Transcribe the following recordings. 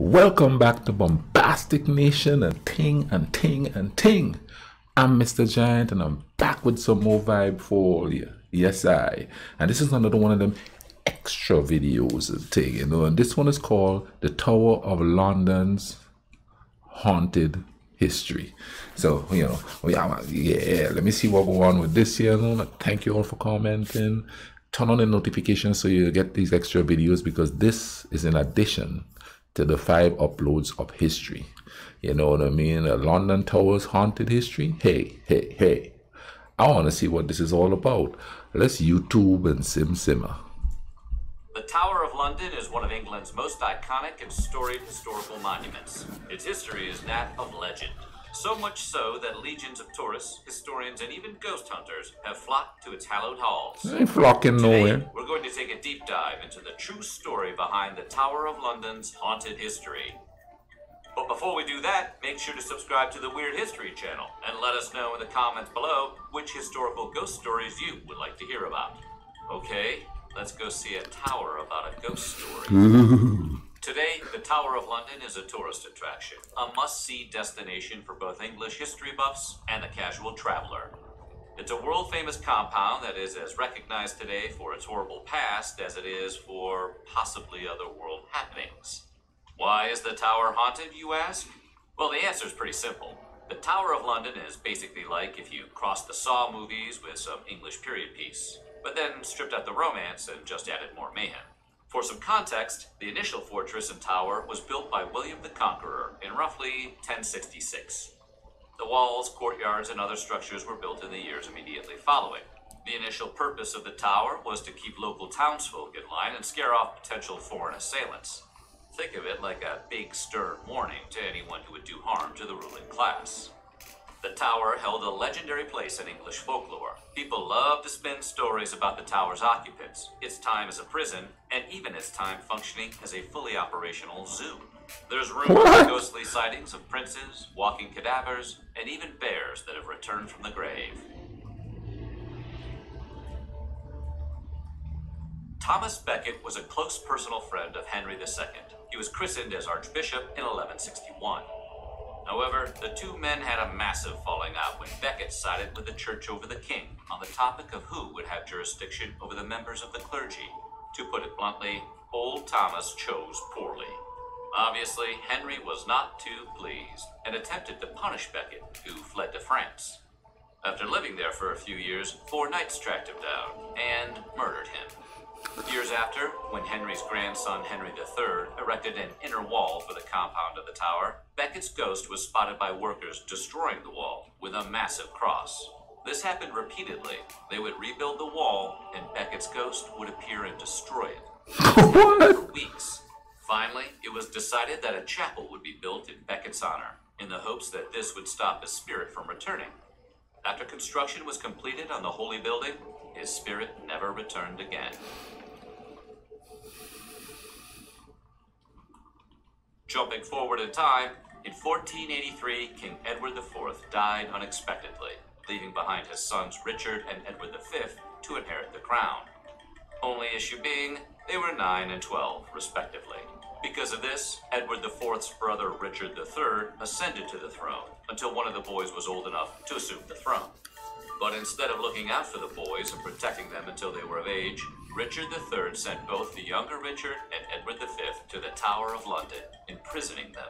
Welcome back to Bombastic Nation and Ting and Ting and Ting. I'm Mr. Giant and I'm back with some more vibe for you. Yes, I. And this is another one of them extra videos of Ting, you know. And this one is called The Tower of London's Haunted History. So, you know, yeah, yeah, let me see what we're on with this here. You know? Thank you all for commenting. Turn on the notifications so you get these extra videos because this is in addition to the five uploads of history. You know what I mean? A London Towers haunted history. Hey, hey, hey. I want to see what this is all about. Let's YouTube and sim simmer. The Tower of London is one of England's most iconic and storied historical monuments. Its history is that of legend. So much so that legions of tourists, historians, and even ghost hunters have flocked to its hallowed halls. Ain't flocking Today, nowhere. we're going to take a deep dive into the true story behind the Tower of London's haunted history. But before we do that, make sure to subscribe to the Weird History channel and let us know in the comments below which historical ghost stories you would like to hear about. Okay, let's go see a tower about a ghost story. Today, the Tower of London is a tourist attraction, a must see destination for both English history buffs and the casual traveler. It's a world famous compound that is as recognized today for its horrible past as it is for possibly other world happenings. Why is the tower haunted, you ask? Well, the answer is pretty simple. The Tower of London is basically like if you crossed the Saw movies with some English period piece, but then stripped out the romance and just added more mayhem. For some context, the initial fortress and tower was built by William the Conqueror in roughly 1066. The walls, courtyards, and other structures were built in the years immediately following. The initial purpose of the tower was to keep local townsfolk in line and scare off potential foreign assailants. Think of it like a big stern warning to anyone who would do harm to the ruling class. The tower held a legendary place in English folklore. People love to spin stories about the tower's occupants, its time as a prison, and even its time functioning as a fully operational zoo. There's rumors of ghostly sightings of princes, walking cadavers, and even bears that have returned from the grave. Thomas Becket was a close personal friend of Henry II. He was christened as Archbishop in 1161. However, the two men had a massive falling out when Becket sided with the church over the king on the topic of who would have jurisdiction over the members of the clergy. To put it bluntly, old Thomas chose poorly. Obviously, Henry was not too pleased and attempted to punish Becket, who fled to France. After living there for a few years, four knights tracked him down and murdered him. Years after, when Henry's grandson Henry III erected an inner wall for the compound of the tower, Becket's ghost was spotted by workers destroying the wall with a massive cross. This happened repeatedly. They would rebuild the wall, and Becket's ghost would appear and destroy it what? for weeks. Finally, it was decided that a chapel would be built in Becket's honor, in the hopes that this would stop his spirit from returning. After construction was completed on the holy building, his spirit never returned again. Jumping forward in time, in 1483, King Edward IV died unexpectedly, leaving behind his sons Richard and Edward V to inherit the crown. Only issue being, they were 9 and 12, respectively. Because of this, Edward IV's brother Richard III ascended to the throne until one of the boys was old enough to assume the throne. But instead of looking after the boys and protecting them until they were of age, Richard III sent both the younger Richard and Edward V to the Tower of London, imprisoning them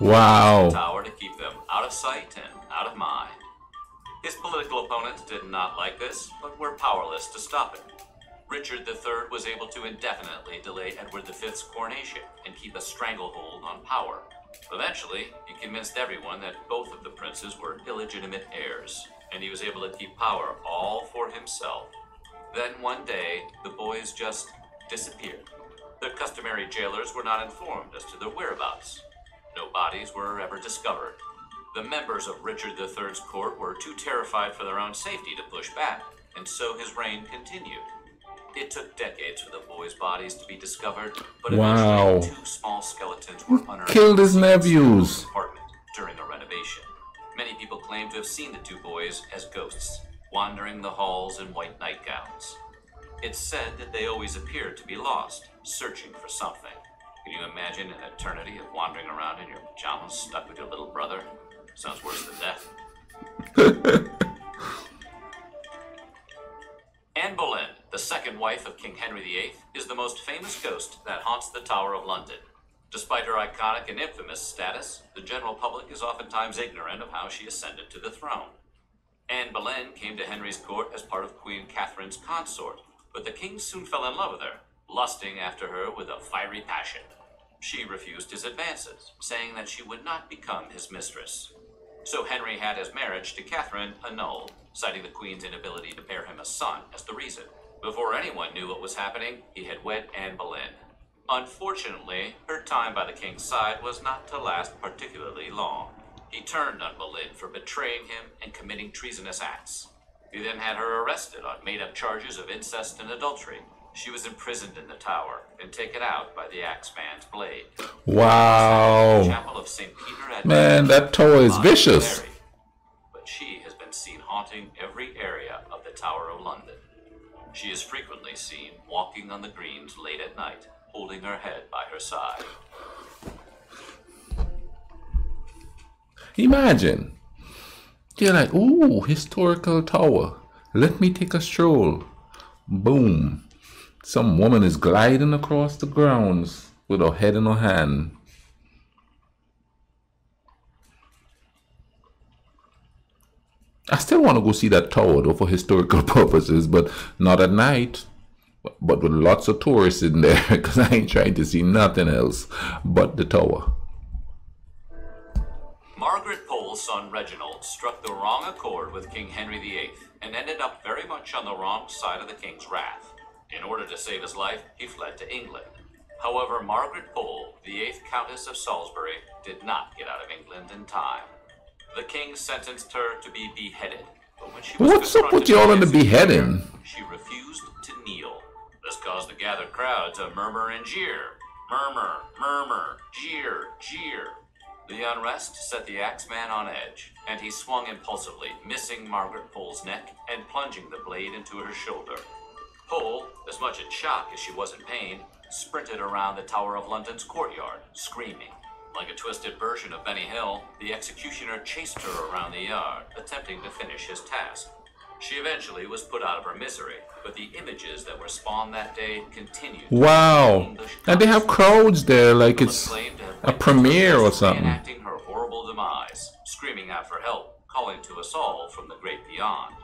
Wow. tower to keep them out of sight and out of mind. His political opponents did not like this, but were powerless to stop it. Richard III was able to indefinitely delay Edward V's coronation and keep a stranglehold on power. Eventually, he convinced everyone that both of the princes were illegitimate heirs, and he was able to keep power all for himself. Then one day, the boys just disappeared. Their customary jailers were not informed as to their whereabouts. No bodies were ever discovered. The members of Richard III's court were too terrified for their own safety to push back, and so his reign continued. It took decades for the boys' bodies to be discovered, but Wow. eventually two small skeletons were unearthed Killed his nephews. apartment during a renovation. Many people claim to have seen the two boys as ghosts, wandering the halls in white nightgowns. It's said that they always appeared to be lost, searching for something. Can you imagine an eternity of wandering around in your pajamas stuck with your little brother? Sounds worse than death. Anne Boleyn, the second wife of King Henry VIII, is the most famous ghost that haunts the Tower of London. Despite her iconic and infamous status, the general public is oftentimes ignorant of how she ascended to the throne. Anne Boleyn came to Henry's court as part of Queen Catherine's consort, but the king soon fell in love with her, lusting after her with a fiery passion. She refused his advances, saying that she would not become his mistress. So Henry had his marriage to Catherine annulled, citing the queen's inability to bear him a son as the reason. Before anyone knew what was happening, he had wed Anne Boleyn. Unfortunately, her time by the king's side was not to last particularly long. He turned on Boleyn for betraying him and committing treasonous acts. He then had her arrested on made up charges of incest and adultery. She was imprisoned in the tower and taken out by the Axeman's blade. Wow. Chapel of St. Peter at Man, that tower is vicious. But she has been seen haunting every area of the Tower of London. She is frequently seen walking on the greens late at night, holding her head by her side. Imagine. You're like, ooh, historical tower. Let me take a stroll. Boom. Some woman is gliding across the grounds with her head in her hand. I still want to go see that tower though for historical purposes, but not at night. But with lots of tourists in there because I ain't trying to see nothing else but the tower. Margaret Pole's son Reginald struck the wrong accord with King Henry VIII and ended up very much on the wrong side of the king's wrath. In order to save his life, he fled to England. However, Margaret Pole, the eighth Countess of Salisbury, did not get out of England in time. The king sentenced her to be beheaded, but when she was What's up with y'all on the beheading? She refused to kneel. This caused the gathered crowd to murmur and jeer. Murmur, murmur, jeer, jeer. The unrest set the axeman on edge, and he swung impulsively, missing Margaret Pole's neck and plunging the blade into her shoulder. Pole, as much in shock as she was in pain, sprinted around the Tower of London's courtyard, screaming. Like a twisted version of Benny Hill, the executioner chased her around the yard, attempting to finish his task. She eventually was put out of her misery, but the images that were spawned that day continued. Wow. And they have crowds there like it's claimed to have a premiere or something. Reenacting her horrible demise, screaming out for help, calling to us all from the great beyond.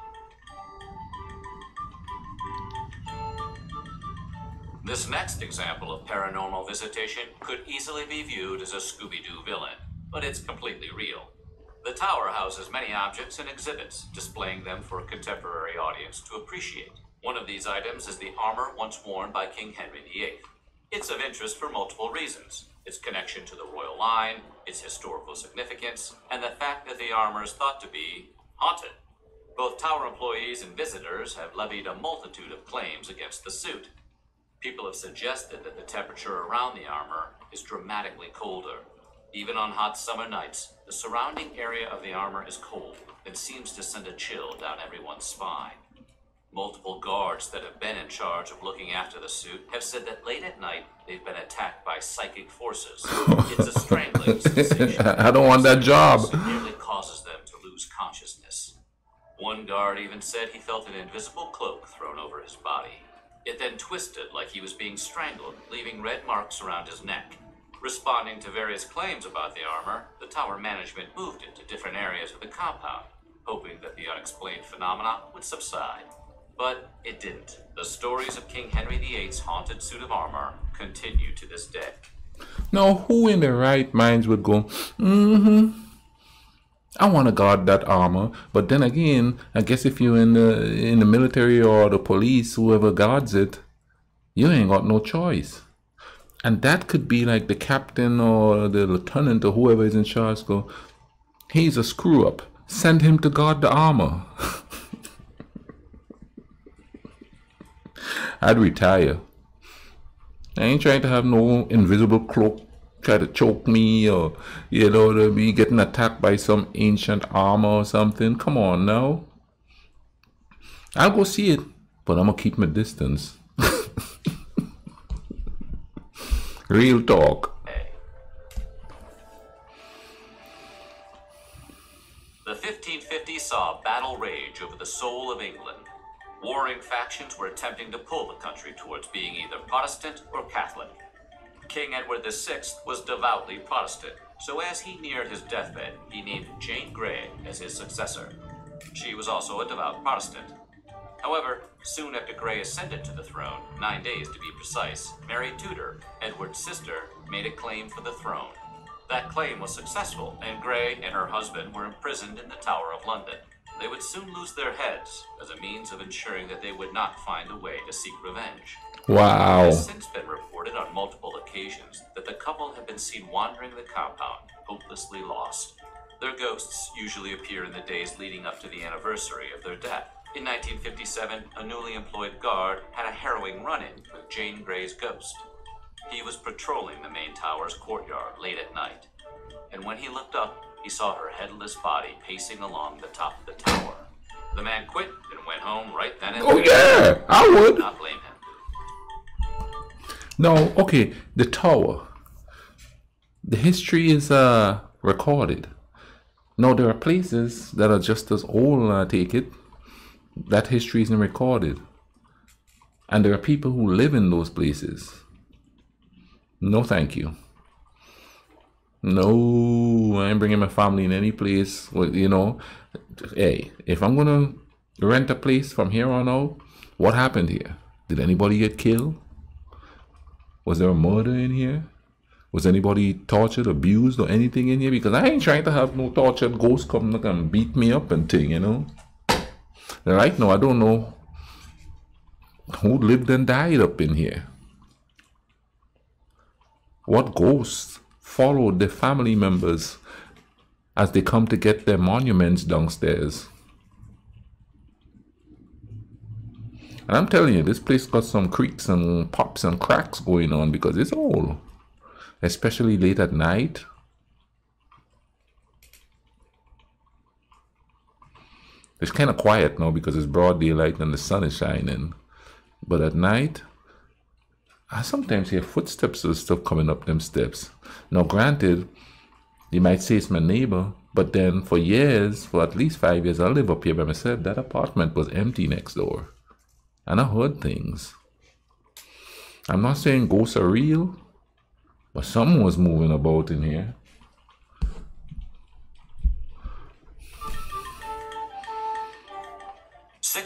This next example of paranormal visitation could easily be viewed as a Scooby Doo villain, but it's completely real. The tower houses many objects and exhibits, displaying them for a contemporary audience to appreciate. One of these items is the armor once worn by King Henry VIII. It's of interest for multiple reasons its connection to the royal line, its historical significance, and the fact that the armor is thought to be haunted. Both tower employees and visitors have levied a multitude of claims against the suit. People have suggested that the temperature around the armor is dramatically colder. Even on hot summer nights, the surrounding area of the armor is cold and seems to send a chill down everyone's spine. Multiple guards that have been in charge of looking after the suit have said that late at night they've been attacked by psychic forces. it's a strangling sensation. I don't want that job. It nearly causes them to lose consciousness. One guard even said he felt an invisible cloak thrown over his body. It then twisted like he was being strangled, leaving red marks around his neck. Responding to various claims about the armor, the tower management moved it to different areas of the compound, hoping that the unexplained phenomena would subside. But it didn't. The stories of King Henry VIII's haunted suit of armor continue to this day. Now, who in their right minds would go, mm-hmm, I want to guard that armor. But then again, I guess if you're in the in the military or the police, whoever guards it, you ain't got no choice. And that could be like the captain or the lieutenant or whoever is in charge go, he's a screw up. Send him to guard the armor. I'd retire. I ain't trying to have no invisible cloak try to choke me or, you know, to be getting attacked by some ancient armor or something. Come on now. I'll go see it, but I'm gonna keep my distance. Real talk. The 1550s saw a battle rage over the soul of England. Warring factions were attempting to pull the country towards being either Protestant or Catholic. King Edward VI was devoutly Protestant, so as he neared his deathbed, he named Jane Grey as his successor. She was also a devout Protestant. However, soon after Grey ascended to the throne, nine days to be precise, Mary Tudor, Edward's sister, made a claim for the throne. That claim was successful, and Grey and her husband were imprisoned in the Tower of London. They would soon lose their heads as a means of ensuring that they would not find a way to seek revenge. Wow. It has since been reported on multiple occasions that the couple have been seen wandering the compound, hopelessly lost. Their ghosts usually appear in the days leading up to the anniversary of their death. In 1957, a newly employed guard had a harrowing run in with Jane Grey's ghost. He was patrolling the main tower's courtyard late at night, and when he looked up, he saw her headless body pacing along the top of the tower. The man quit and went home right then and Oh there. yeah, I would. Not blame him. No, okay, the tower. The history is uh recorded. No, there are places that are just as old, I take it. That history isn't recorded. And there are people who live in those places. No, thank you. No, I ain't bringing my family in any place. Well, you know, hey, if I'm gonna rent a place from here on out, what happened here? Did anybody get killed? Was there a murder in here? Was anybody tortured, abused, or anything in here? Because I ain't trying to have no tortured ghost come look and beat me up and thing, you know. Right now, I don't know who lived and died up in here. What ghosts followed the family members as they come to get their monuments downstairs? And I'm telling you, this place got some creaks and pops and cracks going on because it's old, especially late at night. It's kind of quiet now because it's broad daylight and the sun is shining. But at night, I sometimes hear footsteps or stuff coming up them steps. Now, granted, you might say it's my neighbor, but then for years, for at least five years, I live up here by myself. That apartment was empty next door and I heard things. I'm not saying ghosts are real, but someone was moving about in here.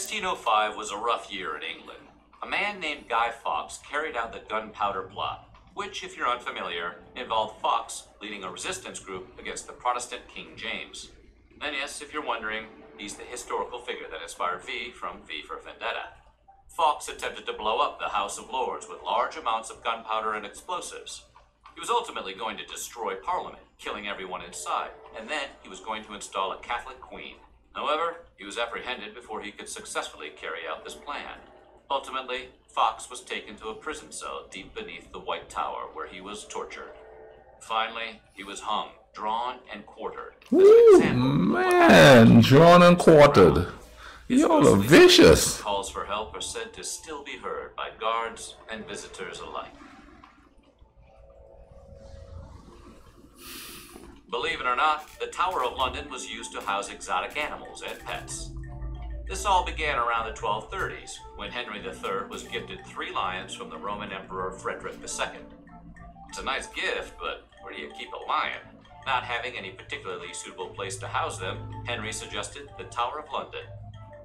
Sixteen oh five was a rough year in England. A man named Guy Fawkes carried out the Gunpowder Plot, which, if you're unfamiliar, involved Fawkes leading a resistance group against the Protestant King James. And yes, if you're wondering, he's the historical figure that inspired V from V for Vendetta. Fawkes attempted to blow up the House of Lords with large amounts of gunpowder and explosives. He was ultimately going to destroy Parliament, killing everyone inside, and then he was going to install a Catholic queen. However, he was apprehended before he could successfully carry out this plan. Ultimately, Fawkes was taken to a prison cell deep beneath the White Tower where he was tortured. Finally, he was hung, drawn, and quartered. Ooh, example man, drawn and quartered. Y'all are vicious. Calls for help are said to still be heard by guards and visitors alike. Believe it or not, the Tower of London was used to house exotic animals and pets. This all began around the 1230s, when Henry III was gifted three lions from the Roman Emperor Frederick II. It's a nice gift, but where do you keep a lion? Not having any particularly suitable place to house them, Henry suggested the Tower of London.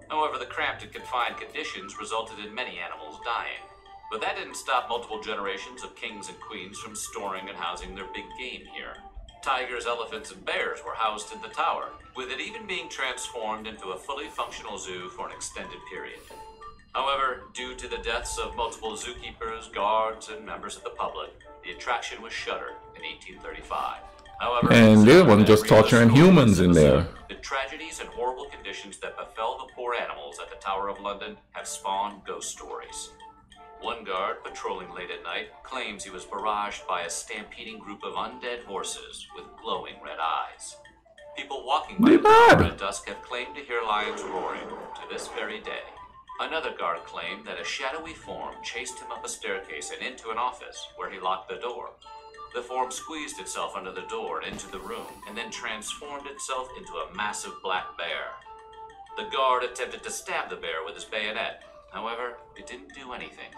However, the cramped and confined conditions resulted in many animals dying. But that didn't stop multiple generations of kings and queens from storing and housing their big game here. Tigers, elephants, and bears were housed in the tower, with it even being transformed into a fully functional zoo for an extended period. However, due to the deaths of multiple zookeepers, guards, and members of the public, the attraction was shuttered in 1835. However, And they weren't just torturing humans in there. The tragedies and horrible conditions that befell the poor animals at the Tower of London have spawned ghost stories. One guard, patrolling late at night, claims he was barraged by a stampeding group of undead horses with glowing red eyes. People walking by the tower at dusk have claimed to hear lions roaring to this very day. Another guard claimed that a shadowy form chased him up a staircase and into an office where he locked the door. The form squeezed itself under the door and into the room and then transformed itself into a massive black bear. The guard attempted to stab the bear with his bayonet. However, it didn't do anything.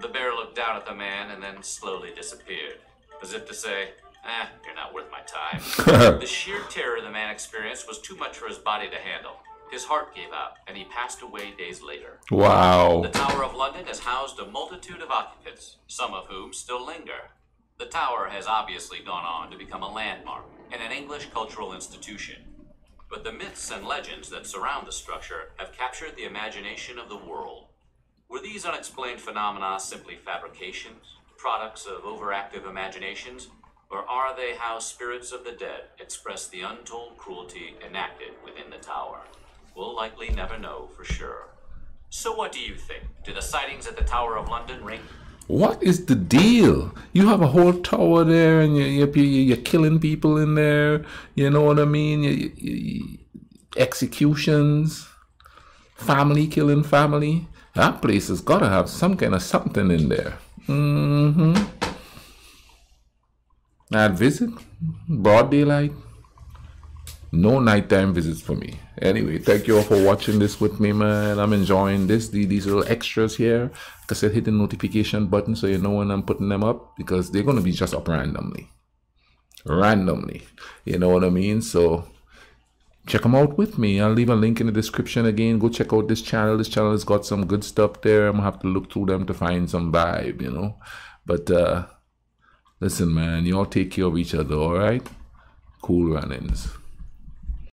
The bear looked down at the man and then slowly disappeared, as if to say, Eh, you're not worth my time. the sheer terror the man experienced was too much for his body to handle. His heart gave out, and he passed away days later. Wow. The Tower of London has housed a multitude of occupants, some of whom still linger. The tower has obviously gone on to become a landmark and an English cultural institution. But the myths and legends that surround the structure have captured the imagination of the world. Were these unexplained phenomena simply fabrications, products of overactive imaginations, or are they how spirits of the dead express the untold cruelty enacted within the tower? We'll likely never know for sure. So, what do you think? Do the sightings at the Tower of London ring? What is the deal? You have a whole tower there, and you're, you're, you're killing people in there. You know what I mean? You, you, executions, family killing family. That place has got to have some kind of something in there. Mm-hmm. Visit broad daylight. No nighttime visits for me. Anyway, thank you all for watching this with me, man. I'm enjoying this. These little extras here. Like I said, hit the notification button so you know when I'm putting them up because they're going to be just up randomly. Randomly. You know what I mean? So check them out with me. I'll leave a link in the description again. Go check out this channel. This channel has got some good stuff there. I'm to have to look through them to find some vibe, you know. But uh listen, man, you all take care of each other, all right? Cool runnings.